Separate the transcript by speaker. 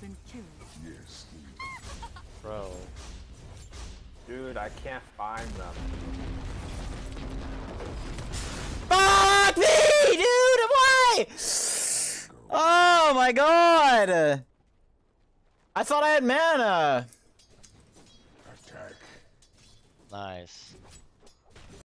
Speaker 1: been killed.
Speaker 2: Yes.
Speaker 3: Bro.
Speaker 4: Dude, I can't find them.
Speaker 5: Fuck me, dude! Why? Oh my god! I thought I had mana.
Speaker 2: Attack.
Speaker 3: Nice.